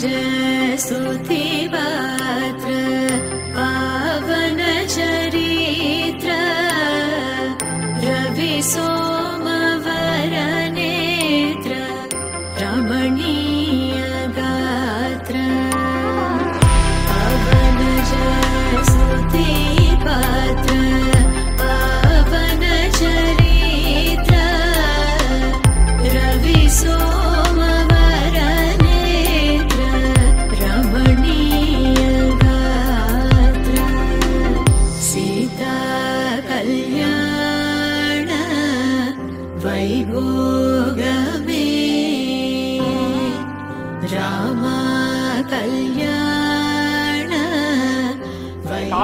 जय सु पद्र पावनचरित्र रवि सो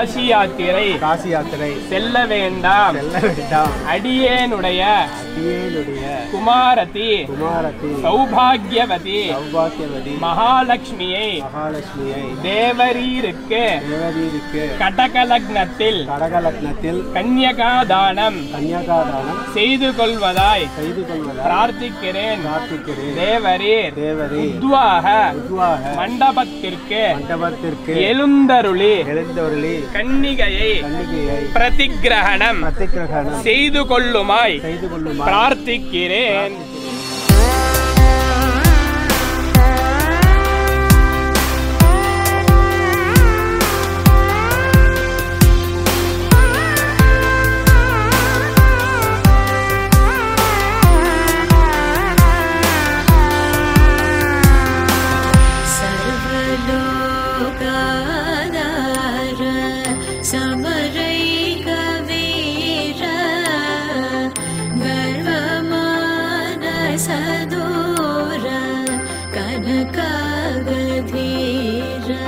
காசி யாத்திரை காசி யாத்திரை செல்ல வேண்டாம். செல்ல வேண்டாம். அடியேனுடைய அடியேனுடைய குமாரதி குமாரத்தி சௌபாகியவதி சௌபாக்கியவதி மகாலட்சுமியை மகாலட்சுமியை தேவரீருக்கு தேவதீருக்கு கடகலக்னத்தில் கடகலக்னத்தில் கன்யகாதானம் கன்னியாகாதானம் செய்து கொள்வதாய் செய்து கொள்வதால் பிரார்த்திக்கிறேன். பிரார்த்திக்கிறேன். தேவரீர் தேவரே உத்வாக பொதுவாக மண்டபத்திற்கு மண்டபத்திற்கு எழுந்தருளி எழுந்தவர்களே கன்னிகையை பிரதிகிரகணம் செய்து கொள்ளுமாய். பிரார்த்திக்கிறேன். गधीरा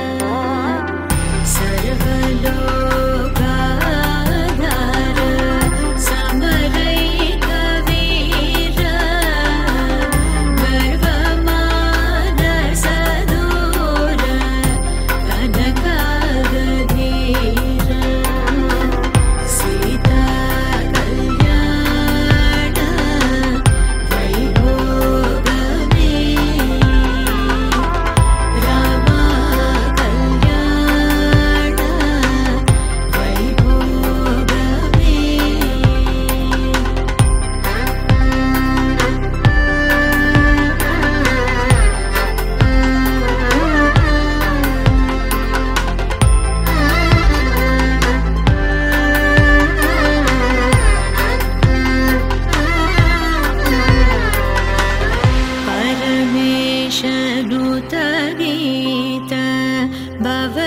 सयलो